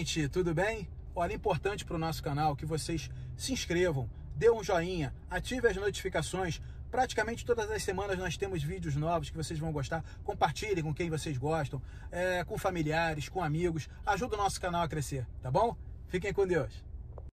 gente, tudo bem? Olha, é importante para o nosso canal que vocês se inscrevam, dê um joinha, ative as notificações. Praticamente todas as semanas nós temos vídeos novos que vocês vão gostar. Compartilhe com quem vocês gostam, é, com familiares, com amigos. Ajuda o nosso canal a crescer, tá bom? Fiquem com Deus.